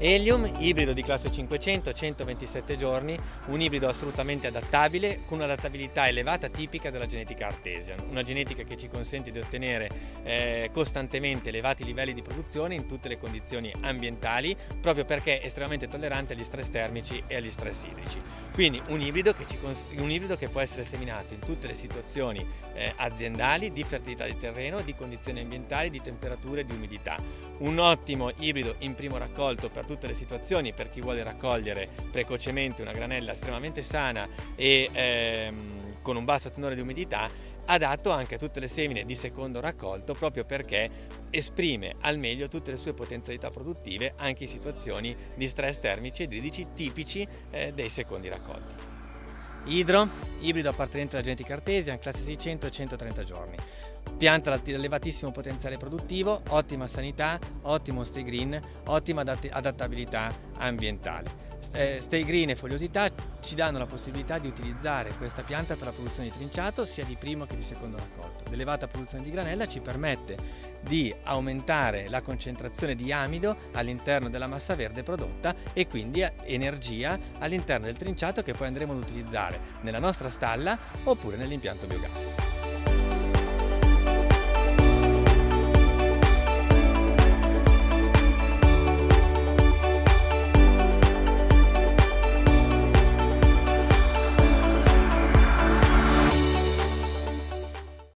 Helium, ibrido di classe 500, 127 giorni, un ibrido assolutamente adattabile con un'adattabilità elevata tipica della genetica artesian, una genetica che ci consente di ottenere eh, costantemente elevati livelli di produzione in tutte le condizioni ambientali proprio perché è estremamente tollerante agli stress termici e agli stress idrici. Quindi un ibrido che, un ibrido che può essere seminato in tutte le situazioni eh, aziendali di fertilità di terreno, di condizioni ambientali, di temperature e di umidità. Un ottimo ibrido in primo raccolto per tutte le situazioni per chi vuole raccogliere precocemente una granella estremamente sana e ehm, con un basso tenore di umidità adatto anche a tutte le semine di secondo raccolto proprio perché esprime al meglio tutte le sue potenzialità produttive anche in situazioni di stress termici ed idrici tipici eh, dei secondi raccolti. Idro, ibrido appartenente alla genetica artesian, classe 600 130 giorni. Pianta di elevatissimo potenziale produttivo, ottima sanità, ottimo stay green, ottima adattabilità ambientale. Eh, stay green e foliosità ci danno la possibilità di utilizzare questa pianta per la produzione di trinciato sia di primo che di secondo raccolto. L'elevata produzione di granella ci permette di aumentare la concentrazione di amido all'interno della massa verde prodotta e quindi energia all'interno del trinciato che poi andremo ad utilizzare nella nostra stalla oppure nell'impianto biogas.